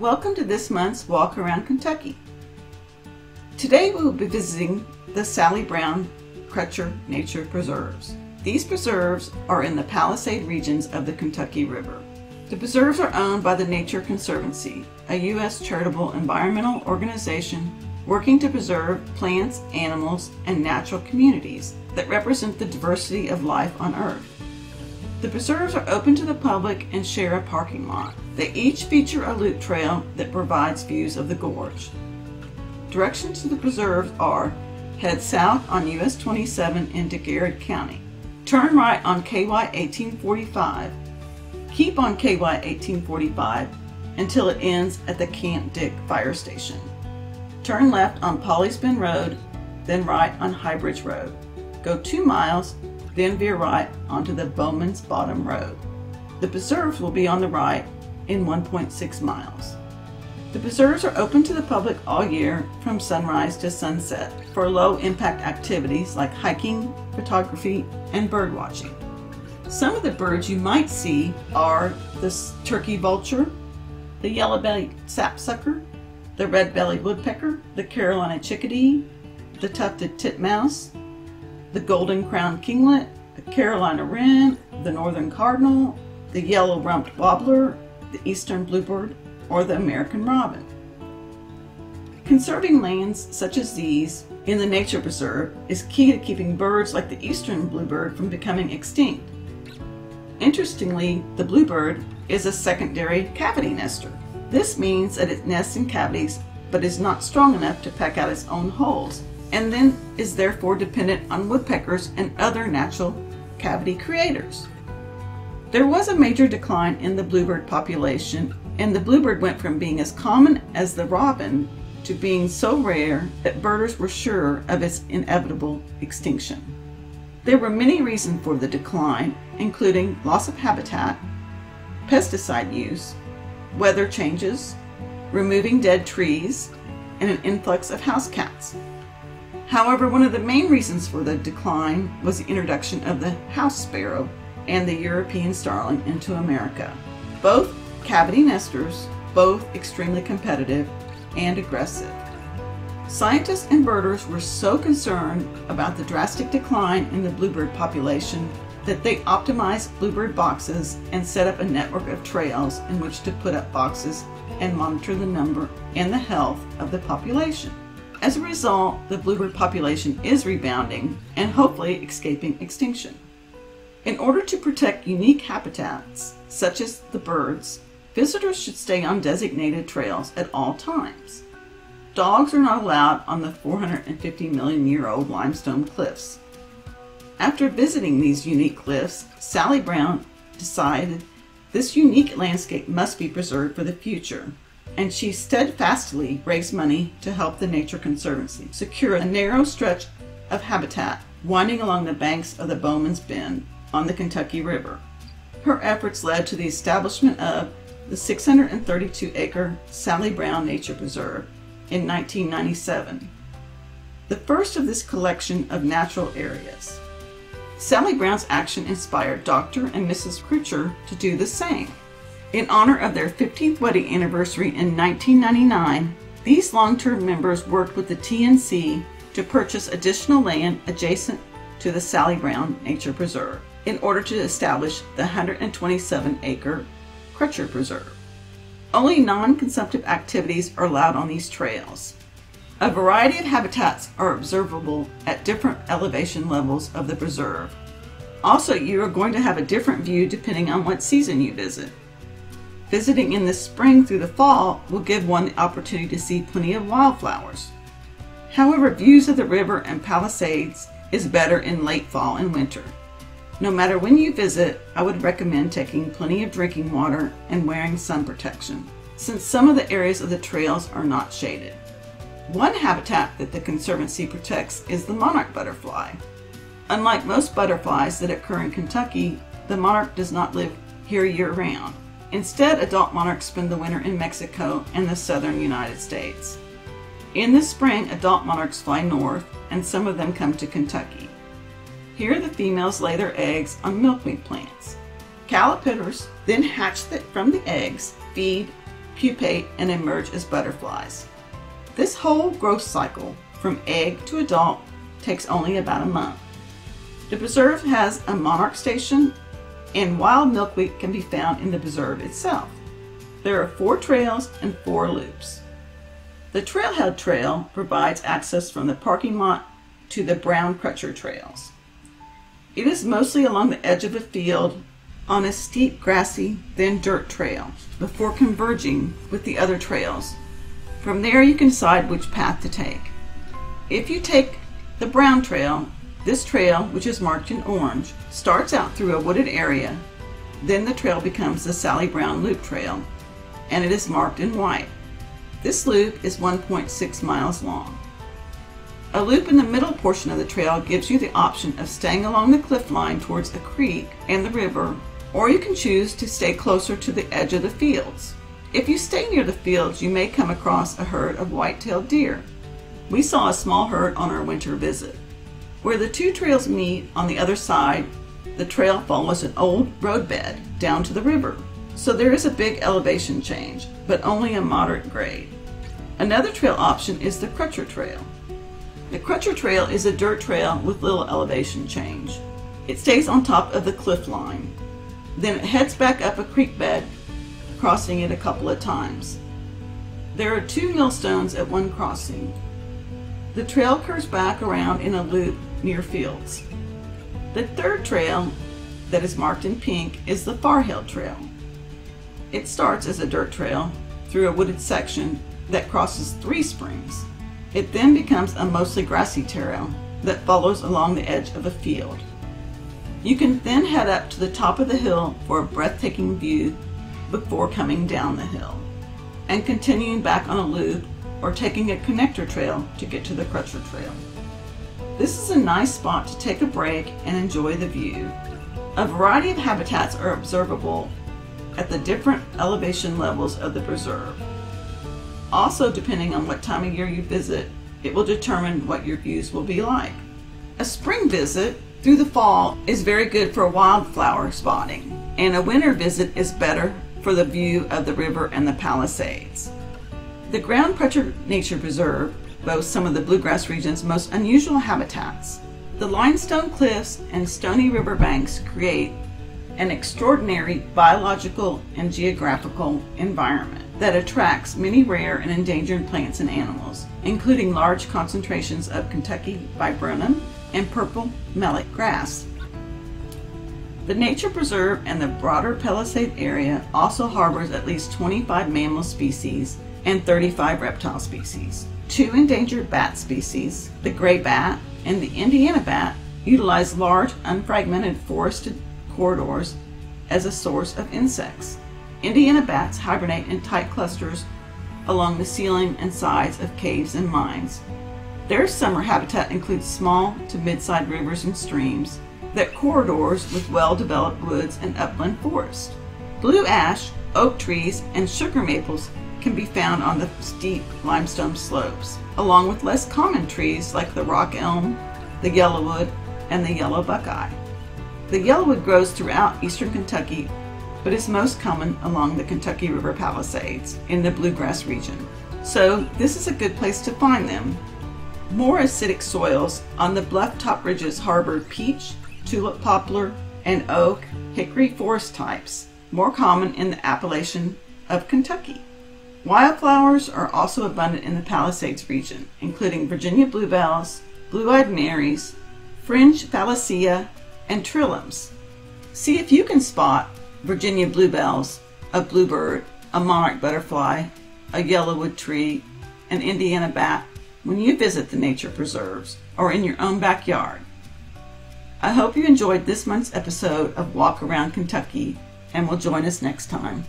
Welcome to this month's Walk Around Kentucky. Today we will be visiting the Sally Brown Crutcher Nature Preserves. These preserves are in the Palisade regions of the Kentucky River. The preserves are owned by the Nature Conservancy, a U.S. charitable environmental organization working to preserve plants, animals, and natural communities that represent the diversity of life on Earth. The preserves are open to the public and share a parking lot. They each feature a loop trail that provides views of the gorge. Directions to the preserves are head south on US 27 into Garrard County. Turn right on KY 1845. Keep on KY 1845 until it ends at the Camp Dick Fire Station. Turn left on Polly's Bend Road, then right on Highbridge Road. Go two miles then veer right onto the Bowman's Bottom Road. The preserves will be on the right in 1.6 miles. The preserves are open to the public all year from sunrise to sunset for low impact activities like hiking, photography, and bird watching. Some of the birds you might see are the turkey vulture, the yellow-bellied sapsucker, the red-bellied woodpecker, the Carolina chickadee, the tufted titmouse, the golden crowned kinglet, the Carolina wren, the northern cardinal, the yellow rumped warbler, the eastern bluebird, or the American robin. Conserving lands such as these in the nature preserve is key to keeping birds like the eastern bluebird from becoming extinct. Interestingly, the bluebird is a secondary cavity nester. This means that it nests in cavities but is not strong enough to peck out its own holes and then is therefore dependent on woodpeckers and other natural cavity creators. There was a major decline in the bluebird population, and the bluebird went from being as common as the robin to being so rare that birders were sure of its inevitable extinction. There were many reasons for the decline, including loss of habitat, pesticide use, weather changes, removing dead trees, and an influx of house cats. However, one of the main reasons for the decline was the introduction of the house sparrow and the European starling into America. Both cavity nesters, both extremely competitive and aggressive. Scientists and birders were so concerned about the drastic decline in the bluebird population that they optimized bluebird boxes and set up a network of trails in which to put up boxes and monitor the number and the health of the population. As a result, the bluebird population is rebounding and hopefully escaping extinction. In order to protect unique habitats, such as the birds, visitors should stay on designated trails at all times. Dogs are not allowed on the 450 million year old limestone cliffs. After visiting these unique cliffs, Sally Brown decided this unique landscape must be preserved for the future and she steadfastly raised money to help the Nature Conservancy secure a narrow stretch of habitat winding along the banks of the Bowman's Bend on the Kentucky River. Her efforts led to the establishment of the 632 acre Sally Brown Nature Preserve in 1997, the first of this collection of natural areas. Sally Brown's action inspired Dr. and Mrs. Crutcher to do the same. In honor of their 15th wedding anniversary in 1999, these long-term members worked with the TNC to purchase additional land adjacent to the Sally Brown Nature Preserve in order to establish the 127-acre Crutcher Preserve. Only non-consumptive activities are allowed on these trails. A variety of habitats are observable at different elevation levels of the preserve. Also, you are going to have a different view depending on what season you visit. Visiting in the spring through the fall will give one the opportunity to see plenty of wildflowers. However, views of the river and Palisades is better in late fall and winter. No matter when you visit, I would recommend taking plenty of drinking water and wearing sun protection, since some of the areas of the trails are not shaded. One habitat that the Conservancy protects is the monarch butterfly. Unlike most butterflies that occur in Kentucky, the monarch does not live here year round. Instead, adult monarchs spend the winter in Mexico and the southern United States. In the spring, adult monarchs fly north, and some of them come to Kentucky. Here, the females lay their eggs on milkweed plants. Caterpillars then hatch from the eggs, feed, pupate, and emerge as butterflies. This whole growth cycle, from egg to adult, takes only about a month. The preserve has a monarch station, and wild milkweed can be found in the preserve itself. There are four trails and four loops. The Trailhead Trail provides access from the parking lot to the Brown Crutcher Trails. It is mostly along the edge of a field on a steep, grassy, then dirt trail before converging with the other trails. From there, you can decide which path to take. If you take the Brown Trail, this trail, which is marked in orange, starts out through a wooded area. Then the trail becomes the Sally Brown Loop Trail, and it is marked in white. This loop is 1.6 miles long. A loop in the middle portion of the trail gives you the option of staying along the cliff line towards the creek and the river, or you can choose to stay closer to the edge of the fields. If you stay near the fields, you may come across a herd of white-tailed deer. We saw a small herd on our winter visit. Where the two trails meet on the other side, the trail follows an old roadbed down to the river. So there is a big elevation change, but only a moderate grade. Another trail option is the Crutcher Trail. The Crutcher Trail is a dirt trail with little elevation change. It stays on top of the cliff line. Then it heads back up a creek bed, crossing it a couple of times. There are two millstones at one crossing. The trail curves back around in a loop near fields. The third trail that is marked in pink is the Far Hill Trail. It starts as a dirt trail through a wooded section that crosses three springs. It then becomes a mostly grassy trail that follows along the edge of a field. You can then head up to the top of the hill for a breathtaking view before coming down the hill and continuing back on a loop or taking a connector trail to get to the Crutcher Trail. This is a nice spot to take a break and enjoy the view. A variety of habitats are observable at the different elevation levels of the preserve. Also, depending on what time of year you visit, it will determine what your views will be like. A spring visit through the fall is very good for wildflower spotting, and a winter visit is better for the view of the river and the Palisades. The Brown Crutcher Nature Preserve boasts some of the bluegrass region's most unusual habitats. The limestone cliffs and stony riverbanks create an extraordinary biological and geographical environment that attracts many rare and endangered plants and animals, including large concentrations of Kentucky viburnum and purple melic grass. The nature preserve and the broader Palisade area also harbors at least 25 mammal species and 35 reptile species. Two endangered bat species, the gray bat and the Indiana bat, utilize large unfragmented forested corridors as a source of insects. Indiana bats hibernate in tight clusters along the ceiling and sides of caves and mines. Their summer habitat includes small to mid-sized rivers and streams that corridors with well-developed woods and upland forest. Blue ash, oak trees, and sugar maples can be found on the steep limestone slopes, along with less common trees like the rock elm, the yellowwood, and the yellow buckeye. The yellowwood grows throughout eastern Kentucky, but is most common along the Kentucky River Palisades in the bluegrass region. So this is a good place to find them more acidic soils on the bluff top ridges harbor peach, tulip poplar, and oak, hickory forest types, more common in the Appalachian of Kentucky. Wildflowers are also abundant in the Palisades region, including Virginia bluebells, blue-eyed marys, fringe phacelia, and trilliums. See if you can spot Virginia bluebells, a bluebird, a monarch butterfly, a yellowwood tree, an Indiana bat, when you visit the nature preserves or in your own backyard. I hope you enjoyed this month's episode of Walk Around Kentucky and will join us next time.